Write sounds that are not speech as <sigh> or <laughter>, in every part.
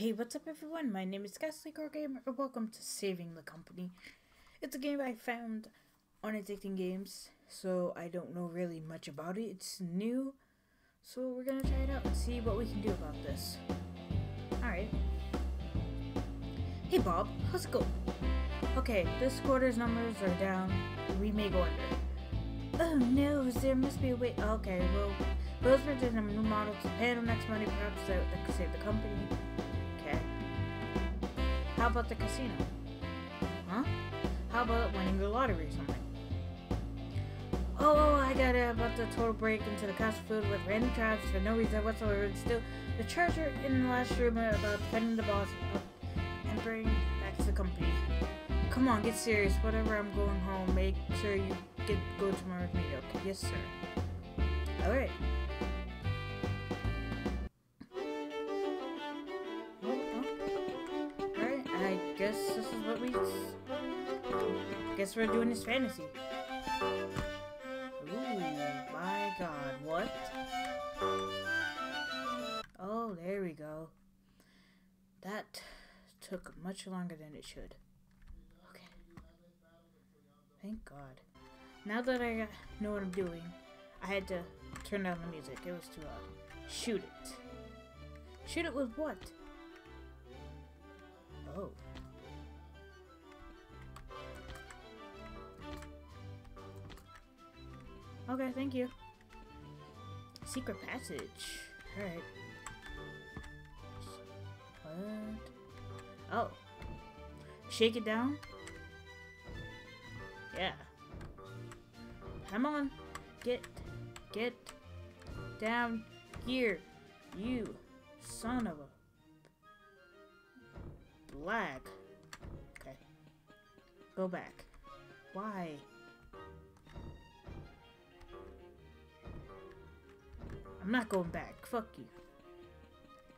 Hey, what's up everyone? My name is Ghastly Girl Gamer, and welcome to Saving the Company. It's a game I found on Addicting Games, so I don't know really much about it. It's new, so we're gonna try it out and see what we can do about this. Alright. Hey Bob, how's it going? Okay, this quarter's numbers are down. We may go under. Oh no, there must be a way. Okay, well, Rosewood in a new model to handle next money, perhaps that could save the company. How about the casino? Huh? How about winning the lottery or something? Oh, oh, I got about the total break into the castle filled with random traps for no reason whatsoever. And still, the treasure in the last room about defending the boss and bring back to the company. Come on, get serious. Whatever I'm going home, make sure you get go tomorrow with me. Okay, yes, sir. All right. Guess this is what we. Guess we're doing this fantasy. Ooh, my God! What? Oh, there we go. That took much longer than it should. Okay. Thank God. Now that I know what I'm doing, I had to turn down the music. It was too loud. Shoot it. Shoot it with what? Oh. Okay, thank you. Secret passage. Alright. What? Oh. Shake it down? Yeah. Come on. Get, get down here. You son of a black. Okay. Go back. Why? I'm not going back. Fuck you.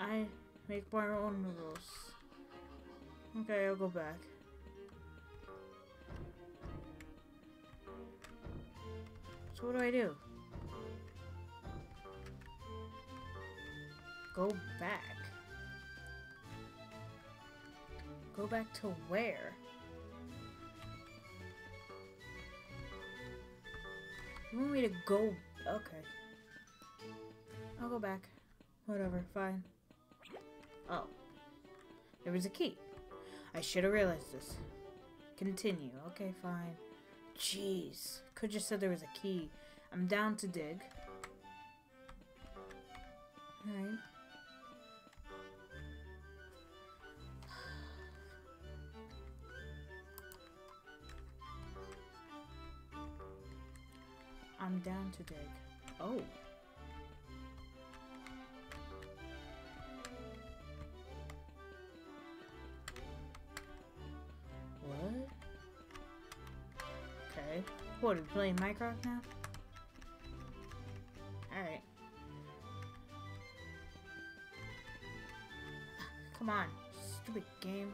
I make my own rules. Okay, I'll go back. So what do I do? Go back. Go back to where? You want me to go? Okay. I'll go back. Whatever, fine. Oh. There was a key. I should have realized this. Continue. Okay, fine. Jeez. Could just said there was a key. I'm down to dig. Alright. <sighs> I'm down to dig. Oh. What, are we playing Minecraft now? Alright. Come on, stupid game.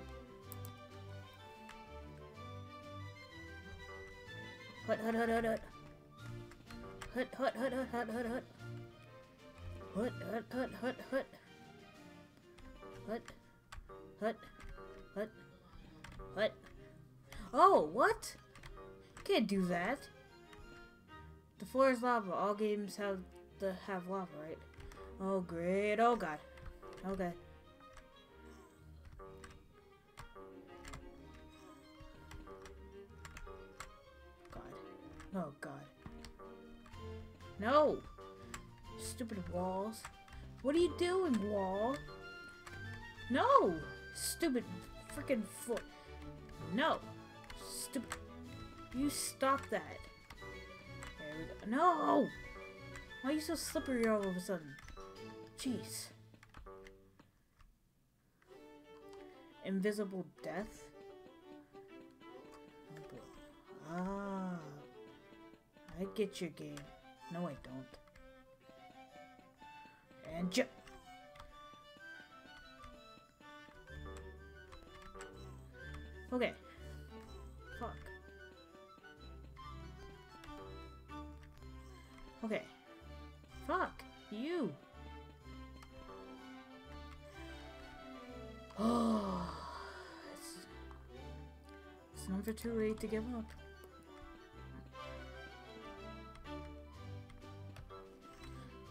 Hut, hut, hut, hut, hut. Hut, hut, hut, hut, hut, hut, hut. Hut, hut, hut, hut, hut. Hut, hut, hut, hut. Oh, what? Can't do that. The floor is lava. All games have the have lava, right? Oh, great. Oh, God. Okay. God. Oh, God. No! Stupid walls. What are you doing, wall? No! Stupid freaking foot. No! Stupid. You stop that. There we go. No! Why are you so slippery all of a sudden? Jeez. Invisible death? Oh boy. Ah. I get your game. No, I don't. And jump. Okay. Okay. Fuck. You. Oh, it's, <sighs> it's never too late to give up.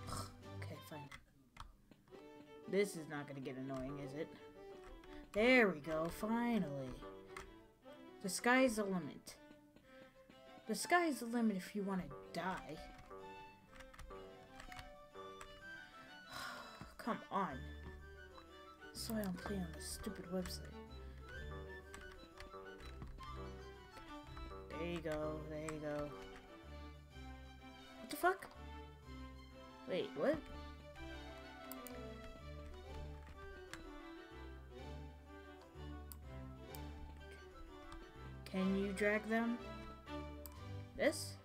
<sighs> okay, fine. This is not gonna get annoying, is it? There we go, finally. The sky's the limit. The sky's the limit if you want to die. Come on. So I don't play on this stupid website. There you go, there you go. What the fuck? Wait, what? Can you drag them? This?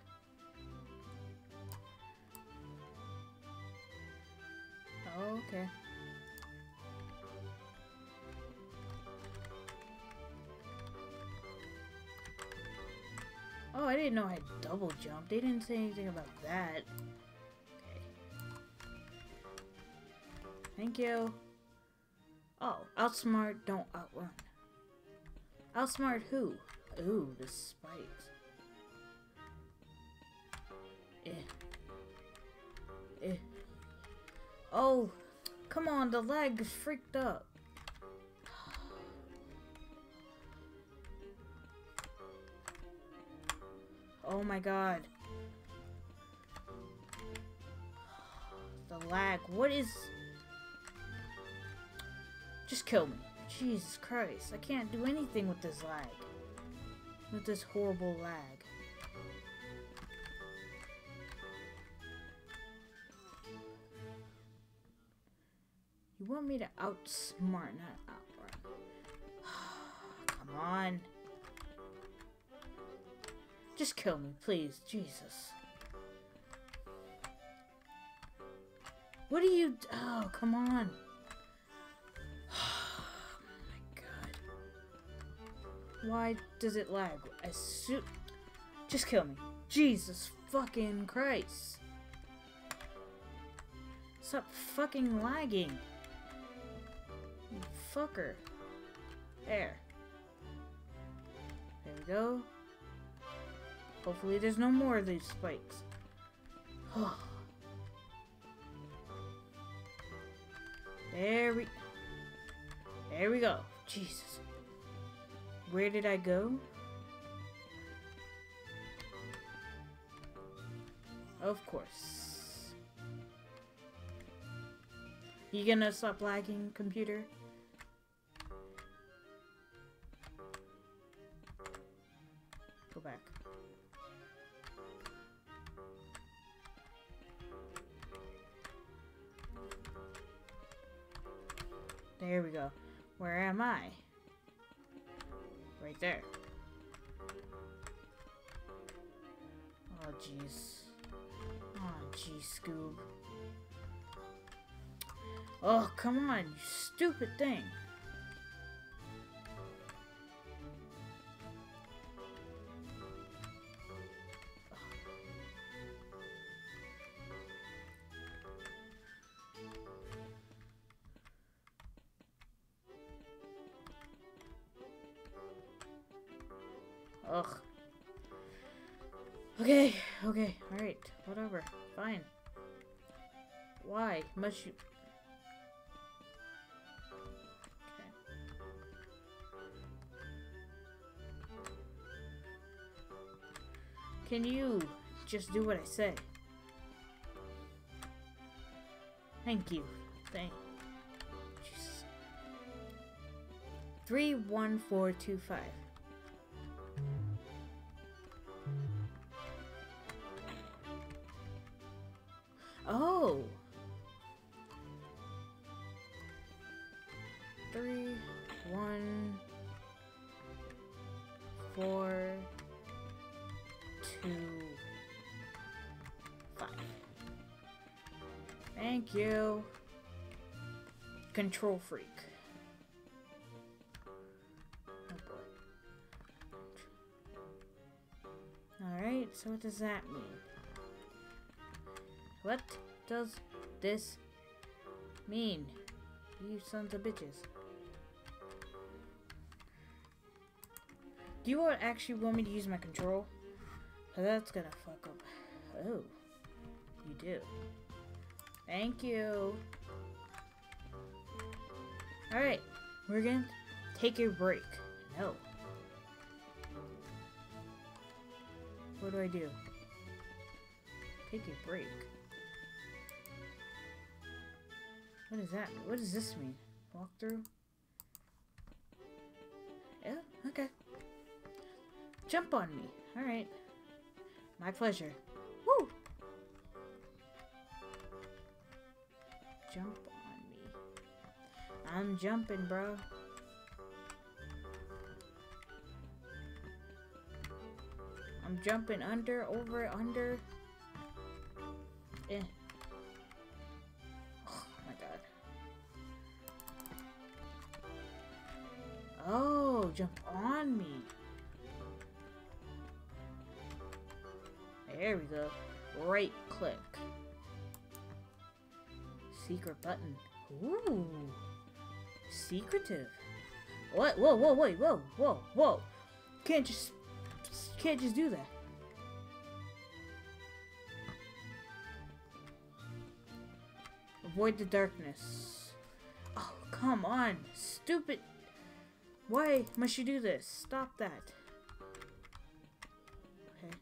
Okay. Oh, I didn't know I had double jump. They didn't say anything about that. Okay. Thank you. Oh, outsmart, don't outrun. Outsmart who? Ooh, the spikes. Eh. Eh. Oh, come on, the leg is freaked up. Oh my god. The lag. What is... Just kill me. Jesus Christ. I can't do anything with this lag. With this horrible lag. You want me to outsmart, not outrun. <sighs> Come on. Just kill me, please. Jesus. What are you... Oh, come on. <sighs> oh my god. Why does it lag? I su Just kill me. Jesus fucking Christ. Stop fucking lagging. You fucker. There. There we go. Hopefully there's no more of these spikes. <sighs> there we... There we go. Jesus. Where did I go? Of course. You gonna stop lagging, computer? There we go. Where am I? Right there. Oh, jeez. Oh, jeez, Scoob. Oh, come on, you stupid thing. Ugh. Okay, okay, alright, whatever, fine. Why must you... Can you just do what I say? Thank you. Thank. Jesus. Three one four two five. Thank you. Control freak. Alright, so what does that mean? What does this mean? You sons of bitches. Do you actually want me to use my control? Oh, that's gonna fuck up. Oh, you do. Thank you. Alright. We're gonna take a break. No. What do I do? Take a break. What is that? What does this mean? Walk through? Yeah, okay. Jump on me. Alright. My pleasure. Jump on me. I'm jumping, bro. I'm jumping under, over, under. Eh. Oh my god. Oh, jump on me. There we go. Right click. Secret button. Ooh. Secretive. What? Whoa, whoa, wait, whoa, whoa, whoa. Can't just can't just do that. Avoid the darkness. Oh, come on. Stupid. Why must you do this? Stop that. Okay.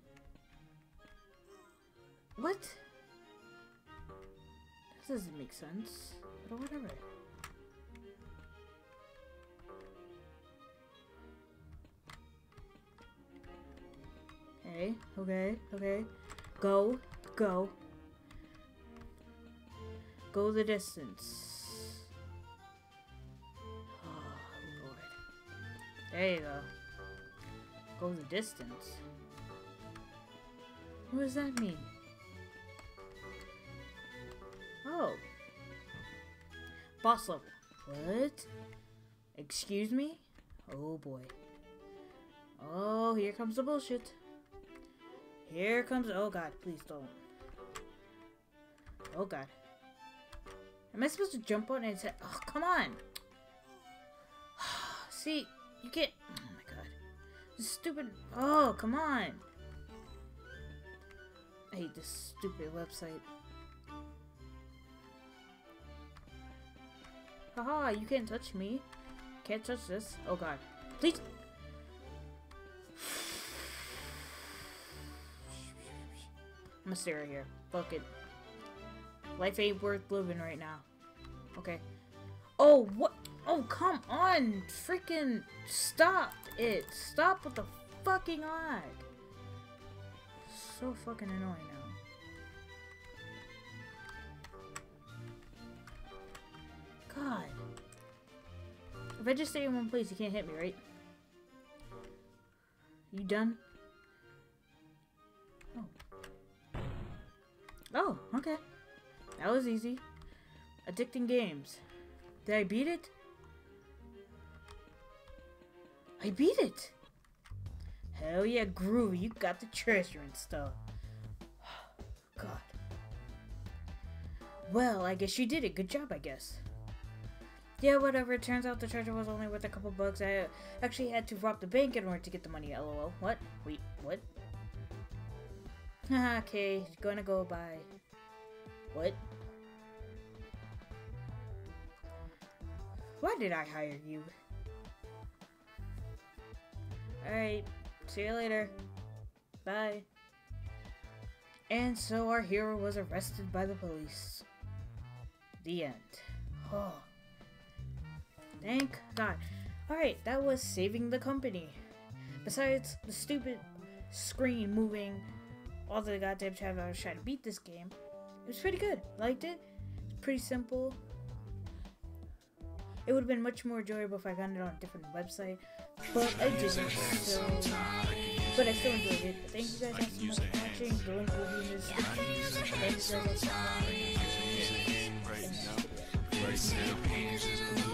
What? This doesn't make sense. But whatever. Okay, okay, okay. Go, go. Go the distance. Oh, Lord. There you go. Go the distance. What does that mean? Oh. Boss level. What? Excuse me? Oh boy. Oh, here comes the bullshit. Here comes. Oh god, please don't. Oh god. Am I supposed to jump on and say, oh, come on. <sighs> See, you can't. Oh my god. This stupid. Oh, come on. I hate this stupid website. Haha, you can't touch me. Can't touch this. Oh god. Please. I'm gonna stay right here. Fuck it. Life ain't worth living right now. Okay. Oh, what? Oh, come on! Freaking stop it! Stop with the fucking lag! So fucking annoying now. God. If I just stay in one place, you can't hit me, right? You done? Oh. Oh, okay. That was easy. Addicting games. Did I beat it? I beat it! Hell yeah, Groovy, you got the treasure and stuff. <sighs> God. Well, I guess you did it. Good job, I guess. Yeah, whatever. It turns out the treasure was only worth a couple bucks. I actually had to rob the bank in order to get the money. LOL. What? Wait, what? okay, gonna go by. What? Why did I hire you? Alright, see you later. Bye. And so our hero was arrested by the police. The end. Oh. Thank God. Alright, that was saving the company. Besides the stupid screen moving all the goddamn time I was trying to beat this game, it was pretty good. Liked it. It's pretty simple. It would have been much more enjoyable if I got it on a different website, but I didn't. So, but I still enjoyed it. But thank you guys so much for watching. The link will be in the description. Thank you guys so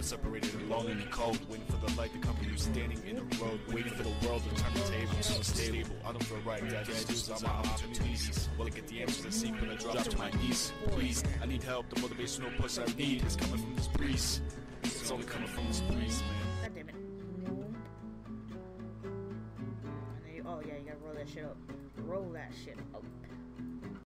Us separated alone in the cold. Waiting for the light to come you standing in the road. Waiting for the world to turn the tables. So stable. I don't feel right. That is on my opportunities. Will I get the answers I seek when I drop to my knees? Please, I need help. The motivational push I need is coming from this breeze. It's only coming from this breeze, man. God damn it. Oh yeah, you gotta roll that shit up. Roll that shit up.